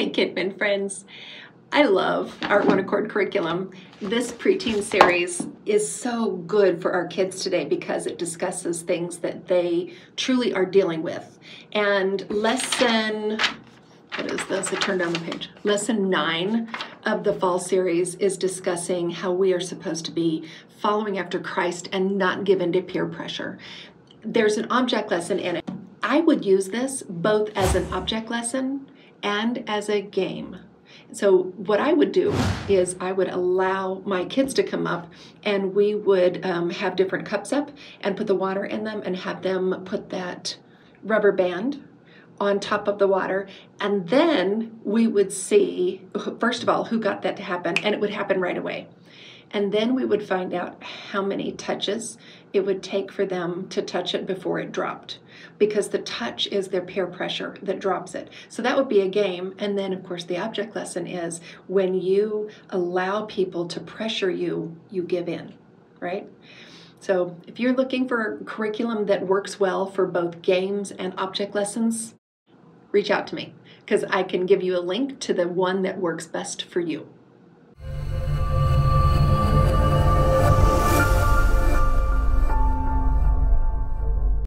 Hey, Kidmin friends. I love our One Accord curriculum. This preteen series is so good for our kids today because it discusses things that they truly are dealing with. And lesson, what is this? I turned down the page. Lesson nine of the fall series is discussing how we are supposed to be following after Christ and not give in to peer pressure. There's an object lesson in it. I would use this both as an object lesson and as a game. So, what I would do is I would allow my kids to come up and we would um, have different cups up and put the water in them and have them put that rubber band on top of the water. And then we would see, first of all, who got that to happen, and it would happen right away. And then we would find out how many touches it would take for them to touch it before it dropped. Because the touch is their peer pressure that drops it. So that would be a game. And then, of course, the object lesson is when you allow people to pressure you, you give in, right? So if you're looking for a curriculum that works well for both games and object lessons, reach out to me because I can give you a link to the one that works best for you.